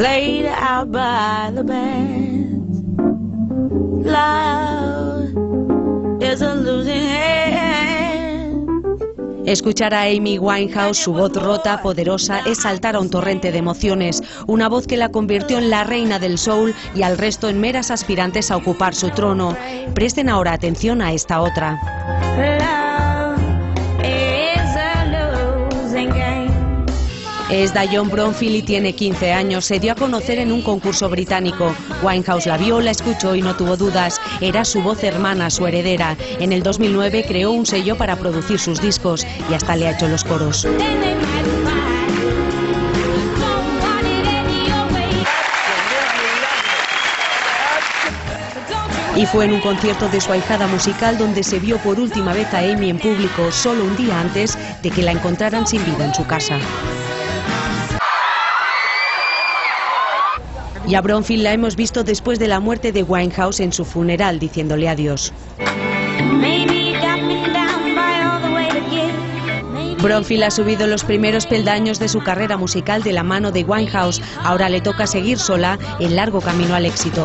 played out by the band. Love is a losing hand. Escuchar a Amy Winehouse, su voz rota, poderosa, es saltar a un torrente de emociones. Una voz que la convirtió en la reina del soul y al resto en meras aspirantes a ocupar su trono. Presten ahora atención a esta otra. Es Dion Bronfield y tiene 15 años. Se dio a conocer en un concurso británico. Winehouse la vio, la escuchó y no tuvo dudas. Era su voz hermana, su heredera. En el 2009 creó un sello para producir sus discos y hasta le ha hecho los coros. Y fue en un concierto de su ahijada musical donde se vio por última vez a Amy en público, solo un día antes de que la encontraran sin vida en su casa. Y a Bronfield la hemos visto después de la muerte de Winehouse en su funeral, diciéndole adiós. Bronfield ha subido los primeros peldaños de su carrera musical de la mano de Winehouse. Ahora le toca seguir sola el largo camino al éxito.